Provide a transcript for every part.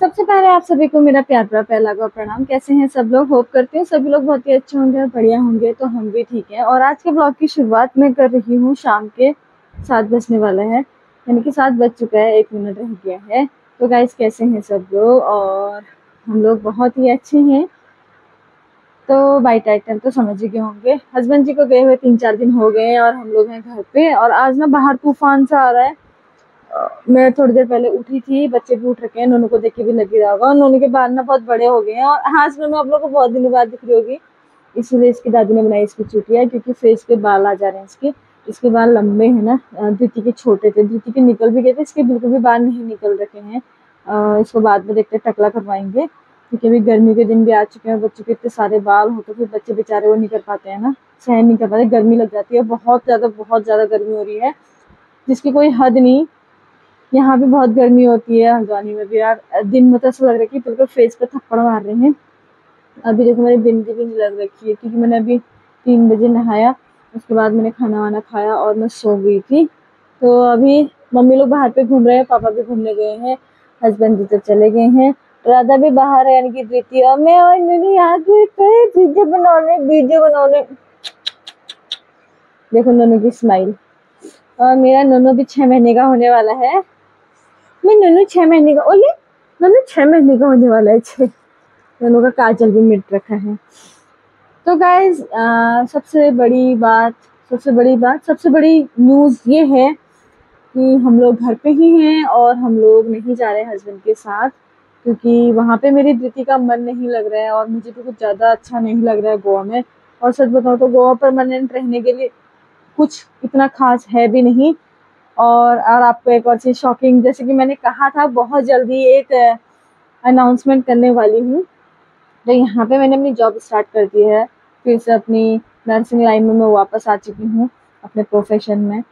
सबसे पहले आप सभी को मेरा प्यार भरा पहला का प्रणाम। कैसे हैं सब लोग? होप करते हैं सभी लोग बहुत ही अच्छे होंगे और बढ़िया होंगे तो हम भी ठीक हैं। और आज के ब्लॉग की शुरुआत मैं कर रही हूँ, शाम के सात बजने वाला है। यानी कि सात बज चुका है, एक मिनट रह गया है। तो गाइज़ कैसे हैं सब लोग? और हम लोग बहुत ही अच्छे हैं। तो बाइट आइटम तो समझ ही गए होंगे। हस्बैंड जी को गए हुए तीन चार दिन हो गए हैं और हम लोग हैं घर पे। और आज ना बाहर तूफ़ान सा आ रहा है। मैं थोड़ी देर पहले उठी थी, बच्चे भी उठ रखे हैं, नोनू को देख के भी लगी रहा होगा। नोनू के बाल ना बहुत बड़े हो गए हैं और हाँ नोनू आप लोग को बहुत दिनों बाद दिख रही होगी। इसीलिए इसकी दादी ने बनाई इसकी चुटिया, क्योंकि फेस पे बाल आ जा रहे हैं इसके। इसके बाल लंबे हैं ना। दीदी के छोटे थे। दीदी के निकल भी गए थे, इसके बिल्कुल भी बाल नहीं निकल रखे हैं। इसको बाद में देखते टकला करवाएँगे। क्योंकि अभी गर्मी के दिन भी आ चुके हैं बच्चों के इतने सारे बाल होते तो फिर बच्चे बेचारे वो नहीं कर पाते हैं ना। सहन नहीं कर पाते, गर्मी लग जाती है। बहुत ज़्यादा बहुत ज़्यादा गर्मी हो रही है। जिसकी कोई हद नहीं यहाँ भी बहुत गर्मी होती है हल्द्वानी में भी यार। दिन में तो ऐसा लग रहा है कि बिल्कुल फेस पर थप्पड़ मार रहे हैं। अभी देखो मेरी बिंदी भी नहीं लग रखी है, क्योंकि मैंने अभी तीन बजे नहाया, उसके बाद मैंने खाना वाना खाया और मैं सो गई थी। तो अभी मम्मी लोग बाहर पे घूम रहे हैं, पापा भी घूमने गए हैं हस्बैंड जी तो चले गए हैं। राधा भी बाहर है, यानी कि द्वितीय। मैं और यहाँ वीडियो बनाने वीडियो बनाने। देखो नोनू की स्माइल और मेरा नोनू भी छह महीने का होने वाला है। मैं नोनू छह महीने का, ओले, नोनू छः महीने का होने वाला है छह। नोनू का काजल भी मिट रखा है। तो गाइज़ सबसे बड़ी बात, सबसे बड़ी बात, सबसे बड़ी न्यूज़ ये है कि हम लोग घर पे ही हैं और हम लोग नहीं जा रहे हस्बैंड के साथ, क्योंकि वहाँ पे मेरी दीदी का मन नहीं लग रहा है और मुझे भी कुछ ज़्यादा अच्छा नहीं लग रहा है गोवा में। और सच बताऊँ तो गोवा परमानेंट रहने के लिए कुछ इतना खास है भी नहीं। और और आपको एक और चीज़ शॉकिंग जैसे कि मैंने कहा था, बहुत जल्दी एक अनाउंसमेंट करने वाली हूँ। तो यहाँ पे मैंने अपनी जॉब स्टार्ट कर दी है। फिर से अपनी नर्सिंग लाइन में मैं वापस आ चुकी हूँ, अपने प्रोफेशन में।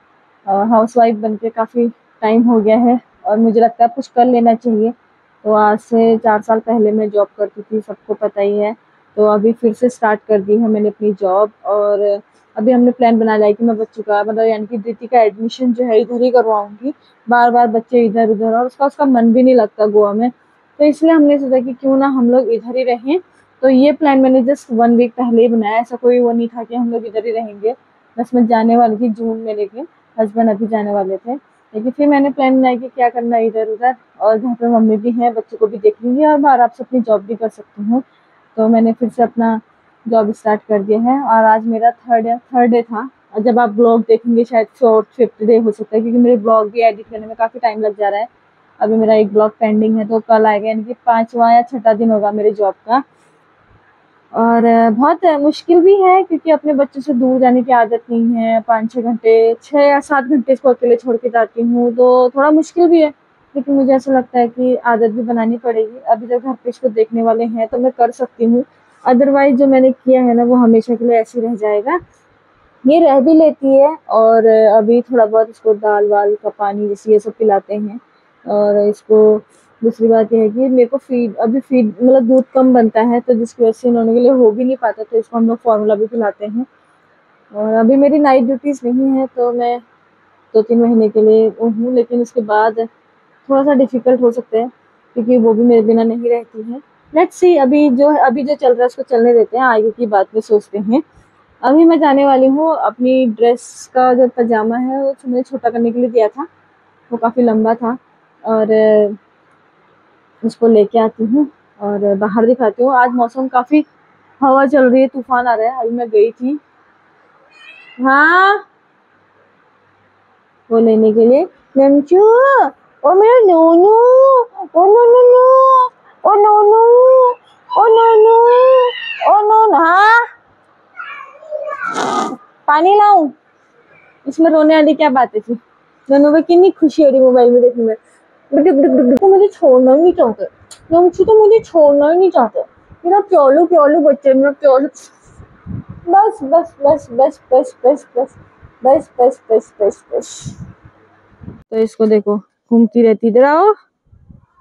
हाउस वाइफ बन के काफ़ी टाइम हो गया है और मुझे लगता है कुछ कर लेना चाहिए। तो आज से चार साल पहले मैं जॉब करती थी, सबको पता ही है। तो अभी फिर से स्टार्ट कर दी है मैंने अपनी जॉब और अभी हमने प्लान बना लिया कि मैं बच्चों का मतलब यानी कि दीदी का एडमिशन जो है इधर ही करवाऊँगी। बार बार बच्चे इधर उधर और उसका उसका मन भी नहीं लगता गोवा में। तो इसलिए हमने सोचा कि क्यों ना हम लोग इधर ही रहें। तो ये प्लान मैंने जस्ट वन वीक पहले ही बनाया। ऐसा कोई वो नहीं था कि हम लोग इधर ही रहेंगे। बस मैं जाने वाली थी जून में लेकिन हस्बैंड अभी जाने वाले थे। लेकिन फिर मैंने प्लान बनाया कि क्या करना है इधर उधर और घर पर मम्मी भी हैं, बच्चों को भी देख लेंगे और बाहर आप अपनी जॉब भी कर सकती हूँ। तो मैंने फिर से अपना जॉब स्टार्ट कर दिया है और आज मेरा थर्ड थर्ड डे था। और जब आप ब्लॉग देखेंगे, शायद फोर्थ फिफ्थ डे हो सकता है, क्योंकि मेरे ब्लॉग भी एडिट करने में काफ़ी टाइम लग जा रहा है। अभी मेरा एक ब्लॉग पेंडिंग है तो कल आएगा, यानी कि पाँचवा या छठा दिन होगा मेरे जॉब का। और बहुत मुश्किल भी है, क्योंकि अपने बच्चों से दूर जाने की आदत नहीं है। पाँच छः घंटे छः या सात घंटे इसको अकेले छोड़ के जाती हूँ तो थोड़ा मुश्किल भी है। लेकिन मुझे ऐसा लगता है कि आदत भी बनानी पड़ेगी। अभी जब घर पे इसको देखने वाले हैं तो मैं कर सकती हूँ। अदरवाइज़ जो मैंने किया है ना, वो हमेशा के लिए ऐसे रह जाएगा। ये रह भी लेती है और अभी थोड़ा बहुत इसको दाल वाल का पानी जैसे ये सब पिलाते हैं और इसको दूसरी बात यह है कि मेरे को फ़ीड अभी फ़ीड मतलब दूध कम बनता है तो जिसकी वजह से इन्होंने के लिए हो भी नहीं पाता तो इसको हम लोग फार्मूला भी पिलाते हैं। और अभी मेरी नाइट ड्यूटीज़ नहीं है तो मैं दो तीन महीने के लिए हूँ, लेकिन उसके बाद थोड़ा सा डिफ़िकल्ट हो सकता है, क्योंकि वो भी मेरे बिना नहीं रहती हैं। लेट्स सी अभी जो अभी जो चल रहा है, उसको चलने देते हैं, आगे की बात में सोचते हैं। अभी मैं जाने वाली हूँ, अपनी ड्रेस का जो पजामा है, वो मैंने छोटा करने के लिए दिया था। वो काफ़ी लंबा था और उसको लेके आती हूँ और बाहर दिखाती हूँ। आज मौसम काफ़ी हवा चल रही है, तूफ़ान आ रहा है। अभी मैं गई थी। हाँ? वो लेने के लिए। नमचू ओ मेरा नोनू? ओ नो नो नो ओ नोनू ओ नोनू ओ नोनू हाँ पानी लाऊं इसमें रोने वाली क्या बातें थी दोनों को कितनी खुशी हो रही मोबाइल में देखने में तो मुझे छोड़ना ही नहीं चाहते नमचू तो मुझे छोड़ना ही नहीं चाहते मेरा प्यालू प्यालू बच्चे मेरा प्यालू बस बस बस बस बस बस बस बस बस बस बस बस तो इसको देखो घूमती रहती इधर आओ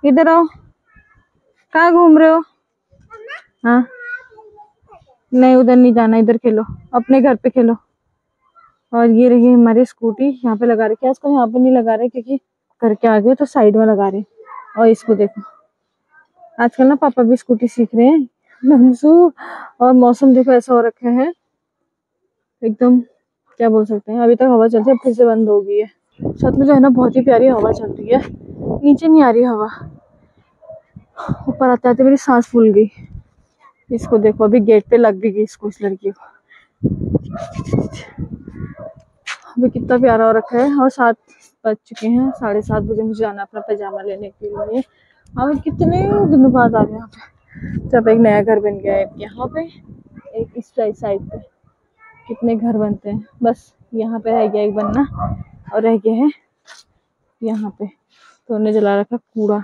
इधर आओ कहाँ घूम रहे हो? हाँ? नहीं, उधर नहीं जाना, इधर खेलो। अपने घर पे खेलो। और ये रही हमारी स्कूटी यहाँ पे लगा रखी है। इसको यहाँ पे नहीं लगा रहे, क्योंकि घर के आगे तो साइड में लगा रहे। और इसको देखो। आजकल ना पापा भी स्कूटी सीख रहे हैं। और मौसम देखो ऐसा हो रखा है। एकदम, क्या बोल सकते हैं? अभी तक हवा चलती है फिर से बंद हो गई है। छत में जो है ना, बहुत ही प्यारी हवा चल रही है। नीचे नहीं आ रही हवा। ऊपर आते आते मेरी सांस फूल गई। इसको देखो, अभी गेट पे लग भी गई इसको, इस लड़की को। अभी कितना प्यारा हो रखा है। और सात बज चुके हैं, साढ़े सात बजे मुझे जाना अपना पैजामा लेने के लिए। हम कितने दिनों बाद आ गए यहाँ पे। जब एक नया घर बन गया है यहाँ पे, एक इस साइड पे। कितने घर बनते हैं। बस, यहाँ पे रह गया एक बनना और रह गया है यहाँ पे। तो उन्हें जला रखा कूड़ा।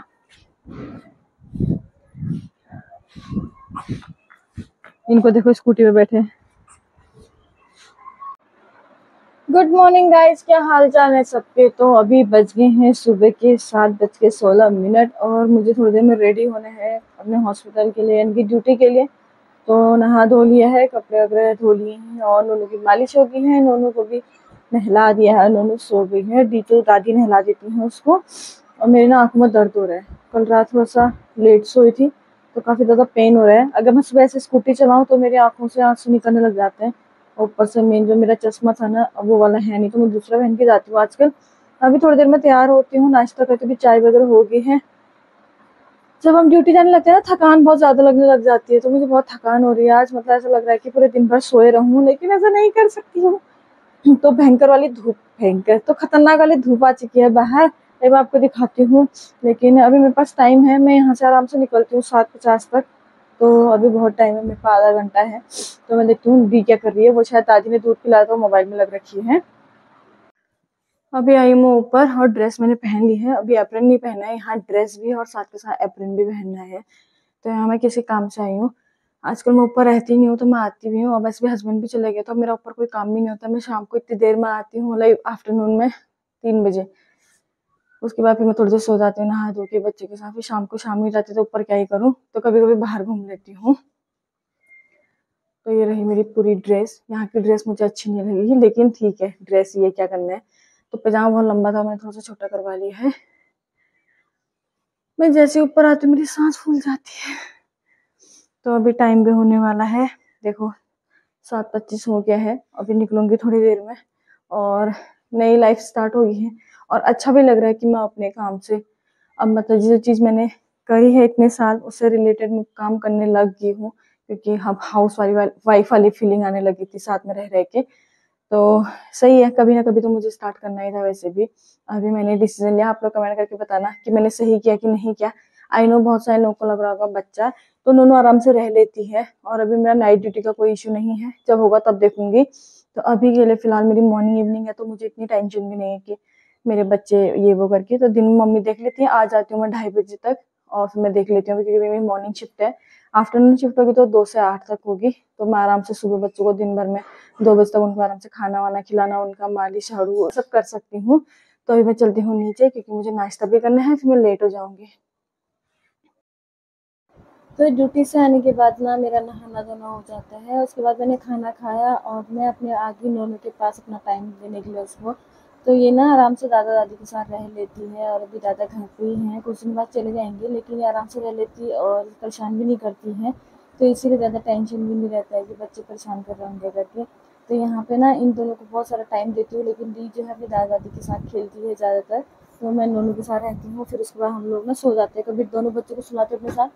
इनको देखो, स्कूटी पे बैठे गुड मॉर्निंग गाइस क्या हाल चाल है सबके? तो अभी बज गए हैं सुबह के सात बज के सोलह मिनट और मुझे थोड़ी देर में रेडी होना है अपने हॉस्पिटल के लिए इनकी ड्यूटी के लिए। तो नहा धो लिया है, कपड़े वगैरह धो लिए हैं और नोनू की मालिश हो गई है। नोनू को भी नहला दिया है, नोनू सो गई है। डी दादी नहला देती हैं उसको। और मेरे ना आँखों में दर्द हो रहा है। कल रात थोड़ा सा लेट सोई थी। तो काफ़ी ज़्यादा पेन हो रहा है। अगर मैं सुबह से स्कूटी चलाऊँ तो मेरी आँखों से आँसू निकलने लग जाते हैं। ऊपर से मेन जो मेरा चश्मा था ना वो वाला है नहीं तो मैं दूसरा पहन के जाती हूँ आजकल। अभी थोड़ी देर में तैयार होती हूँ, नाश्ता करके भी चाय वगैरह हो गई है। जब हम ड्यूटी जाने लगते हैं ना, थकान बहुत ज़्यादा लगने लग जाती है तो मुझे बहुत थकान हो रही है। आज मतलब ऐसा लग रहा है कि पूरे दिन भर सोए रहूँ, लेकिन ऐसा नहीं कर सकती हूँ। तो भयंकर वाली धूप, भयंकर तो खतरनाक वाली धूप आ चुकी है बाहर। मैं आपको दिखाती हूँ, लेकिन अभी मेरे पास टाइम है, मैं यहाँ से आराम से निकलती हूँ सात पचास तक तो अभी बहुत टाइम है, मेरे पास आधा घंटा है तो मैं देखती हूँ दी क्या कर रही है, वो शायद दादी ने दूध पिलाया तो मोबाइल में लग रखी है। अभी आई मैं ऊपर, और ड्रेस मैंने पहन ली है, अभी एप्रन नहीं पहना है, यहाँ ड्रेस भी और साथ के साथ एप्रन भी पहनना है तो यहाँ मैं किसी काम से आई हूँ। आजकल मैं ऊपर रहती नहीं हूँ तो मैं आती भी हूँ, और वैसे भी हस्बैंड भी चले गए तो मेरा ऊपर कोई काम भी नहीं होता, मैं शाम को इतनी देर में आती हूँ लाइक आफ्टरनून में, तीन बजे। उसके बाद फिर मैं थोड़ी देर सो जाती हूँ, नहा धो के बच्चे के साथ, फिर शाम को शाम ही जाती तो ऊपर क्या ही करूँ? तो कभी कभी बाहर घूम लेती हूँ। तो ये रही मेरी पूरी ड्रेस। यहाँ की ड्रेस मुझे अच्छी नहीं लगी, लेकिन ठीक है, ड्रेस ये क्या करना है। तो पैजामा बहुत लंबा था, मैंने थोड़ा सा छोटा करवा लिया है। मैं जैसे ऊपर आती हूँ, मेरी सांस फूल जाती है। तो अभी टाइम भी होने वाला है। देखो, सात पच्चीस हो गया है, अभी निकलूँगी थोड़ी देर में। और नई लाइफ स्टार्ट हो गई है। और अच्छा भी लग रहा है कि मैं अपने काम से, अब मतलब जो चीज़ मैंने करी है इतने साल, उससे रिलेटेड मैं काम करने लग गई हूँ, क्योंकि हम हाउस वाली वाइफ वाली फीलिंग आने लगी थी साथ में रह रह के। तो सही है, कभी ना कभी तो मुझे स्टार्ट करना ही था वैसे भी। अभी मैंने डिसीज़न लिया, आप लोग कमेंट करके बताना कि मैंने सही किया कि नहीं किया। आई नो बहुत सारे लोगों को लग रहा होगा, बच्चा तो दोनों आराम से रह लेती है। और अभी मेरा नाइट ड्यूटी का कोई इशू नहीं है। जब होगा तब देखूँगी। तो अभी के लिए फ़िलहाल मेरी मॉर्निंग इवनिंग है तो मुझे इतनी टेंशन भी नहीं है कि मेरे बच्चे ये वो करके तो दिन में मम्मी देख लेती है, आ जाती हूँ मैं ढाई बजे तक, और फिर मैं देख लेती हूँ क्योंकि मेरी मॉर्निंग शिफ्ट है। आफ्टरनून शिफ्ट होगी तो दो से आठ तक होगी तो मैं आराम से सुबह बच्चों को दिन भर में दो बजे तक उनको आराम से खाना वाना खिलाना, उनका मालिश, झाड़ू, सब कर सकती हूँ। तो अभी मैं चलती हूँ नीचे क्योंकि मुझे नाश्ता भी करना है, फिर मैं लेट हो जाऊँगी। तो ड्यूटी से आने के बाद ना मेरा नहाना धोना हो जाता है। उसके बाद मैंने खाना खाया और मैं अपने आगे नोनों के पास अपना टाइम देने के लिए उसको तो ये ना आराम से दादा दादी के साथ रह लेती है और अभी दादा घर पे ही हैं। कुछ दिन बाद चले जाएँगे, लेकिन ये आराम से रह लेती है और परेशान भी नहीं करती हैं। तो इसीलिए ज़्यादा टेंशन भी नहीं रहता है कि बच्चे परेशान कर रहे होंगे करके। तो यहाँ पे ना इन दोनों को बहुत सारा टाइम देती हूँ, लेकिन दी जो है अपनी दादा दादी के साथ खेलती है ज़्यादातर तो मैं नोनू के साथ रहती हूँ। फिर उसके बाद हम लोग ना सो जाते हैं। कभी दोनों बच्चों को सुलाते अपने साथ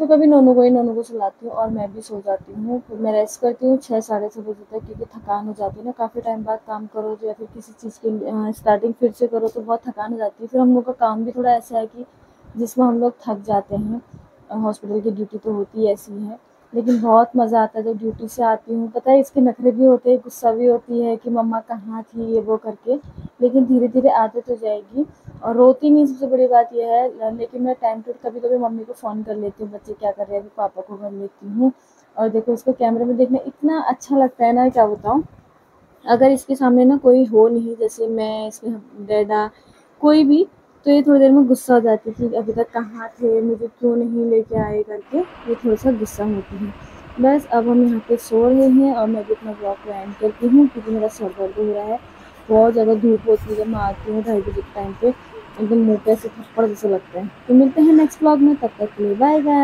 तो कभी नोनू को ही नोनू को सुलाती हूँ और मैं भी सो जाती हूँ। फिर मैं रेस्ट करती हूँ छः साढ़े छः बजे तक क्योंकि थकान हो जाती है ना। काफ़ी टाइम बाद काम करो तो या फिर किसी चीज़ की स्टार्टिंग फिर से करो तो बहुत थकान हो जाती है। फिर हम लोग का काम भी थोड़ा ऐसा है कि जिसमें हम लोग थक जाते हैं हॉस्पिटल की ड्यूटी तो होती ऐसी है। लेकिन बहुत मज़ा आता है जब ड्यूटी से आती हूँ। पता है, इसके नखरे भी होते हैं, गुस्सा भी होती है कि मम्मा कहाँ थी ये वो करके, लेकिन धीरे धीरे आदत हो जाएगी। और रोती नहीं, सबसे बड़ी बात यह है, लेकिन मैं टाइम टू कभी कभी मम्मी को फ़ोन कर लेती हूँ, बच्चे क्या कर रहे हैं, अभी पापा को कर लेती हूँ। और देखो, इसको कैमरे में देखना इतना अच्छा लगता है ना, क्या बताऊँ? अगर इसके सामने ना कोई हो नहीं, जैसे मैं, इसके डैडा, कोई भी तो ये थोड़ी देर में गुस्सा हो जाती थी अभी तक कहाँ थे, मुझे क्यों नहीं लेके आए करके। ये थोड़ा सा गुस्सा होती है। बस अब हम यहाँ पे सो रहे हैं और मैं भी अपना ब्लॉग एंड करती हूँ क्योंकि मेरा सर दर्द हो रहा है। बहुत ज़्यादा धूप होती है जब मैं आती हूँ ढाई बजे टाइम पे। एकदम मोटे से थप्पड़ जैसे लगते हैं। तो मिलते हैं नेक्स्ट ब्लॉग में, तब तक के लिए बाय बाय